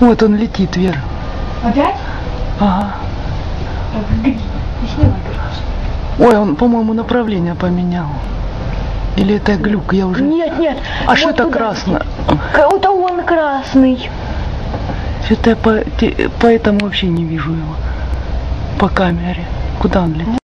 Вот он летит, Вера. Опять? Ага. А Ой, он, по-моему, направление поменял. Или это глюк, я уже... Нет, нет. А вот что это красно? Это он красный. Что-то я по, по этому вообще не вижу его. По камере. Куда он летит?